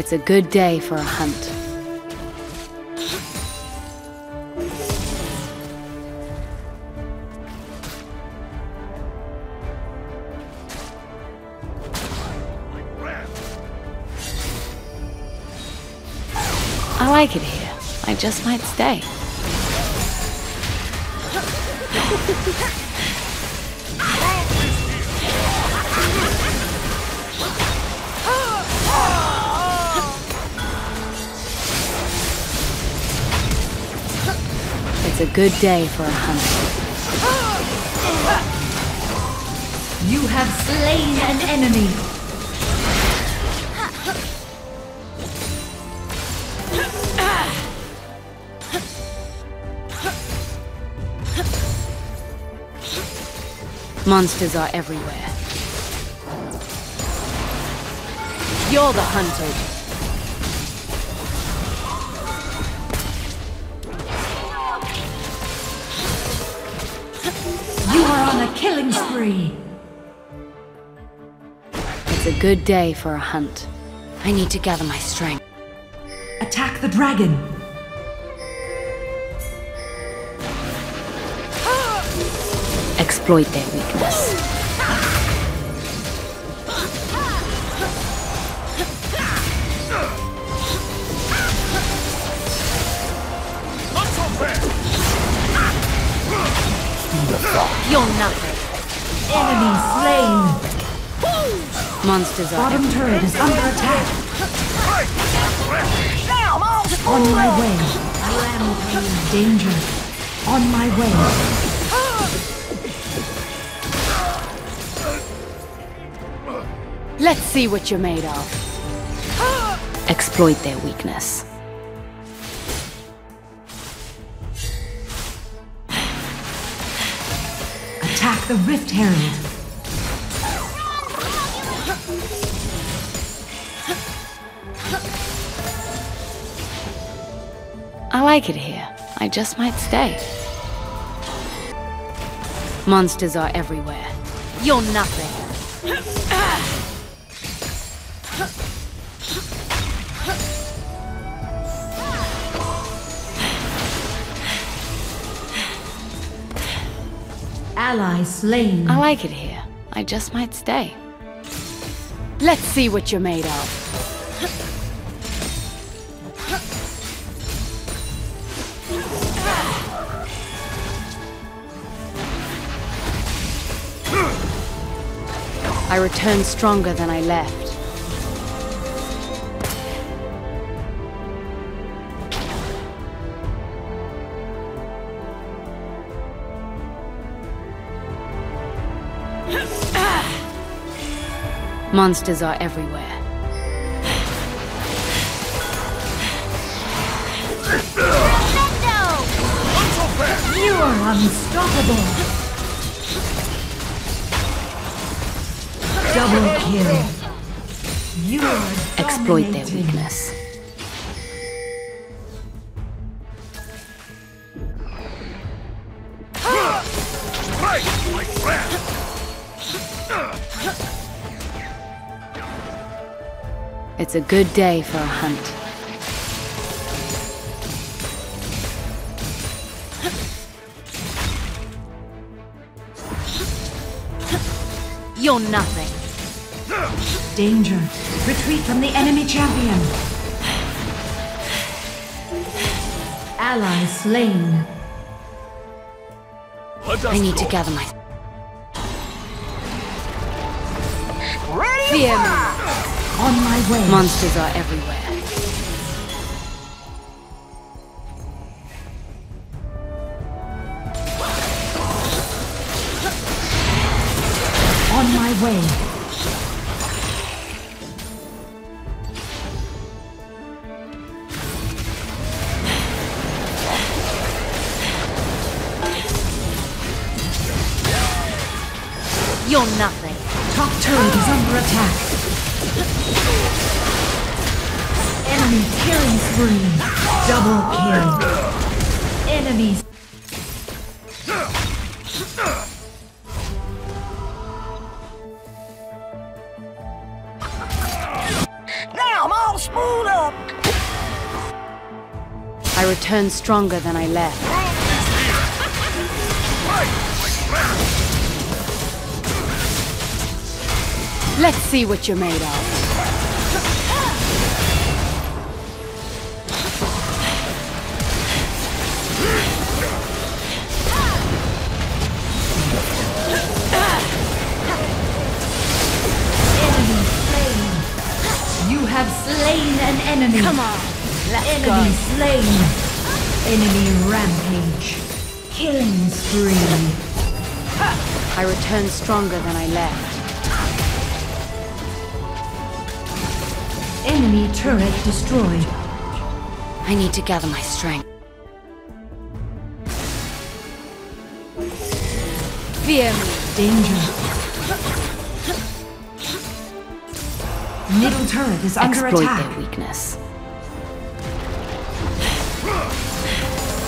It's a good day for a hunt. I like it here. I just might stay. A good day for a hunt. You have slain an enemy. Monsters are everywhere. You're the hunted. On a killing spree. It's a good day for a hunt. I need to gather my strength. Attack the dragon. Exploit their weakness. You're nothing. Enemy slain. Monsters are Bottom turret is under attack. On my way. Rampage. Danger. On my way. Let's see what you're made of. Exploit their weakness. The Rift Herald. I like it here. I just might stay. Monsters are everywhere. You're nothing. Ally slain. I like it here. I just might stay. Let's see what you're made of. I return stronger than I left. Monsters are everywhere. You are unstoppable. Double kill. You are Exploit their weakness. It's a good day for a hunt. You're nothing. Danger. Retreat from the enemy champion. Ally slain. I need to gather my. Fear me. On my way. Monsters are everywhere. On my way. You're nothing. Top turret is under attack. Enemy killing spree. Double kill. Enemies. Now I'm all spooled up. I return stronger than I left. Let's see what you're made of. Enemy. Come on, let's Enemy go. slain. Enemy rampage. Killing spree. I return stronger than I left. Enemy turret destroyed. I need to gather my strength. Fear me. Danger. Middle turret is under Exploit attack. their weakness.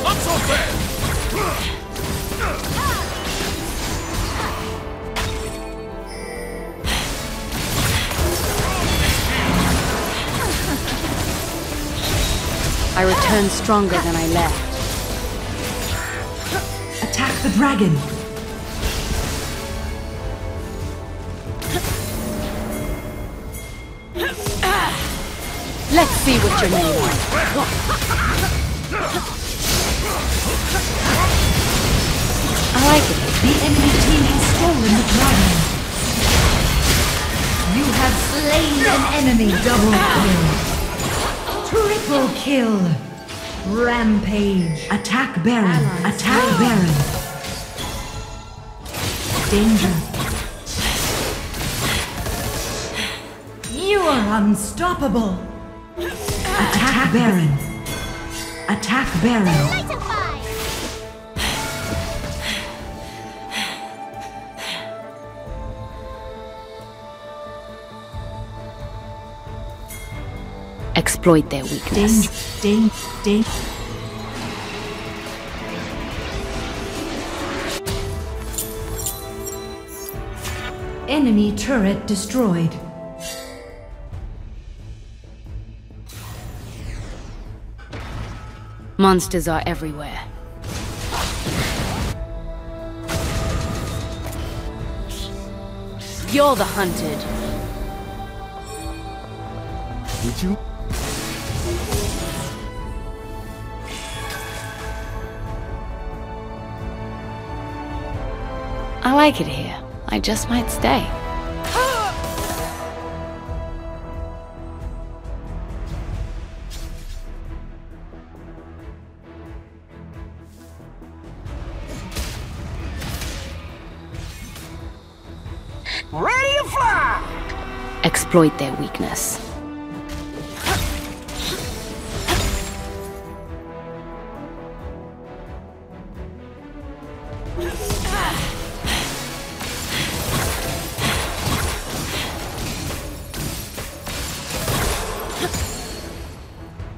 Not so! I return stronger than I left. Attack the dragon. Let's see what you're made of. I like it. The enemy team has stolen the dragon. You have slain an enemy. Double kill. Triple kill. Rampage. Attack Baron. Attack Baron. Danger. You are unstoppable. Attack Baron. Attack Baron. Exploit their weakness. Danger. Danger. Danger. Enemy turret destroyed. Monsters are everywhere. You're the hunted. Did you? I like it here. I just might stay. Exploit their weakness.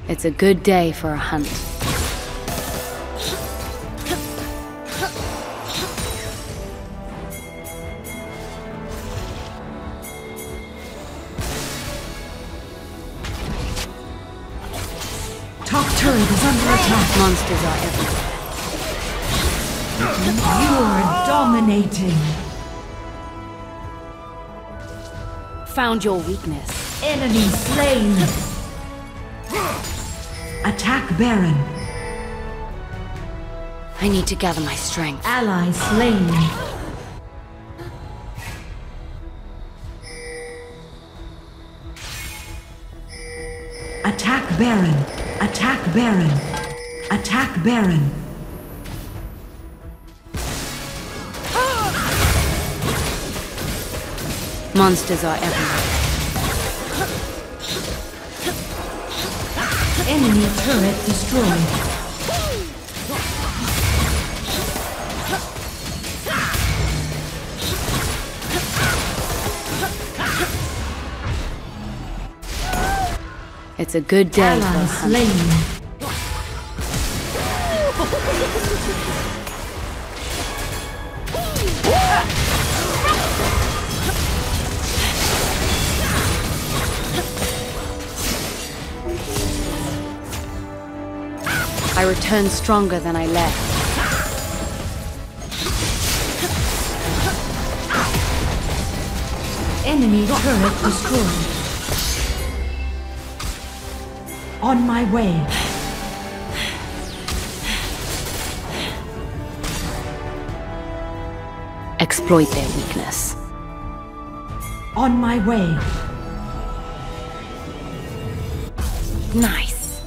It's a good day for a hunt. Turret is under attack. Monsters are everywhere. You're dominating. Found your weakness. Enemy slain. Attack Baron. I need to gather my strength. Ally slain. Attack Baron. Attack Baron. Attack Baron. Monsters are everywhere. Enemy turret destroyed. It's a good day for Ally hunt. slain. I I return stronger than I left. Enemy turret destroyed. On my way. Exploit their weakness. On my way. Nice.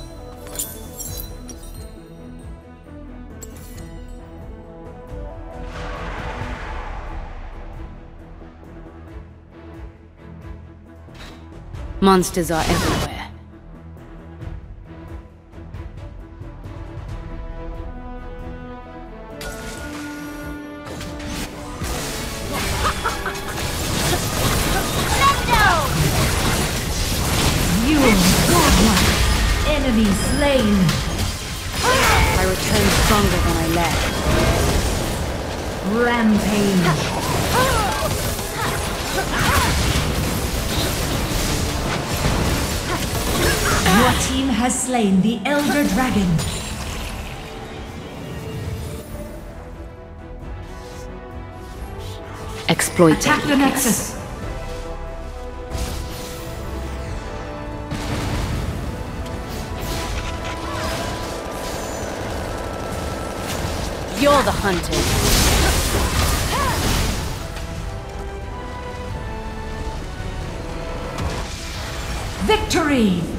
Monsters are everywhere. Enemy slain. I return stronger than I left. Rampage. Your team has slain the Elder Dragon. Exploit Attack the. Nexus. You're the hunted. Victory!